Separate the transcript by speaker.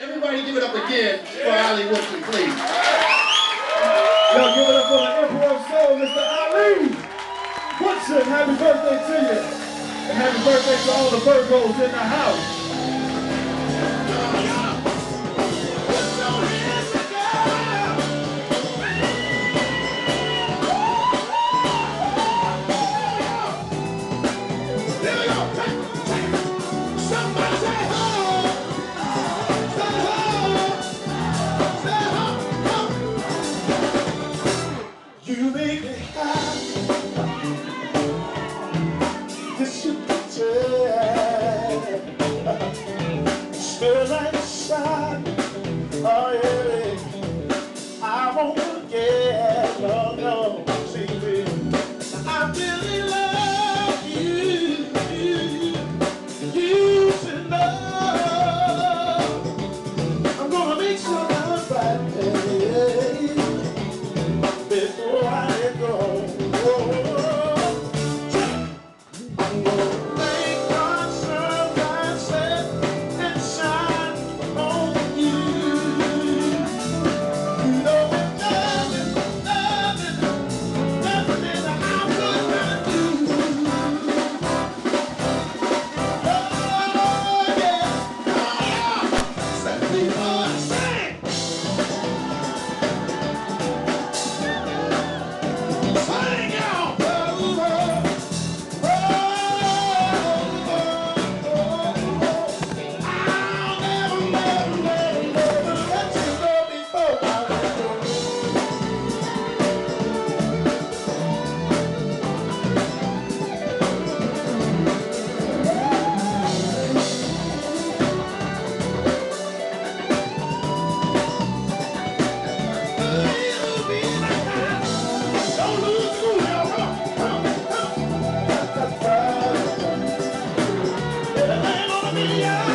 Speaker 1: Everybody give it up again for Ollie Woodson, please.
Speaker 2: Y'all give it up for the Emperor of Soul, Mr. Ollie Woodson. Happy birthday to you. And happy birthday to all the Virgos in the house. Here we go. Yeah. Yeah.